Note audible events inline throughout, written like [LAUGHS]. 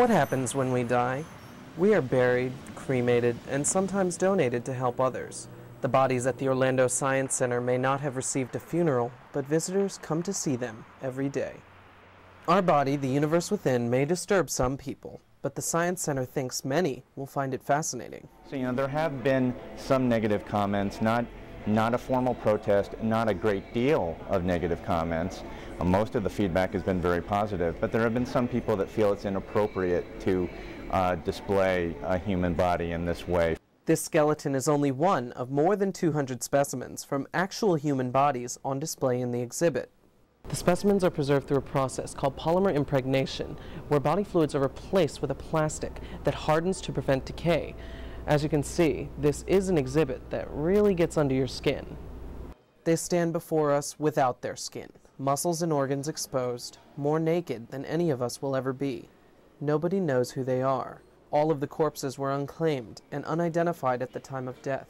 What happens when we die? We are buried, cremated, and sometimes donated to help others. The bodies at the Orlando Science Center may not have received a funeral, but visitors come to see them every day. Our body, the universe within, may disturb some people, but the Science Center thinks many will find it fascinating. So, you know, there have been some negative comments, not, not a formal protest, not a great deal of negative comments. Uh, most of the feedback has been very positive, but there have been some people that feel it's inappropriate to uh, display a human body in this way. This skeleton is only one of more than 200 specimens from actual human bodies on display in the exhibit. The specimens are preserved through a process called polymer impregnation, where body fluids are replaced with a plastic that hardens to prevent decay. As you can see, this is an exhibit that really gets under your skin. They stand before us without their skin, muscles and organs exposed, more naked than any of us will ever be. Nobody knows who they are. All of the corpses were unclaimed and unidentified at the time of death.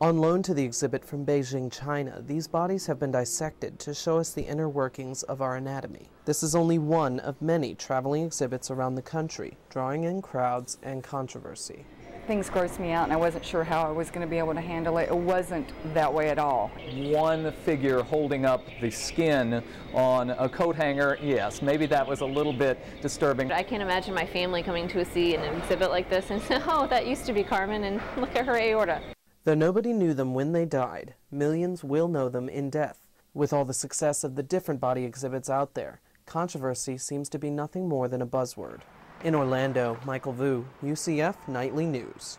On loan to the exhibit from Beijing, China, these bodies have been dissected to show us the inner workings of our anatomy. This is only one of many traveling exhibits around the country, drawing in crowds and controversy. Things grossed me out and I wasn't sure how I was going to be able to handle it. It wasn't that way at all. One figure holding up the skin on a coat hanger, yes, maybe that was a little bit disturbing. I can't imagine my family coming to a see an exhibit like this and [LAUGHS] say, oh, that used to be Carmen and [LAUGHS] look at her aorta. Though nobody knew them when they died, millions will know them in death. With all the success of the different body exhibits out there, controversy seems to be nothing more than a buzzword. In Orlando, Michael Vu, UCF Nightly News.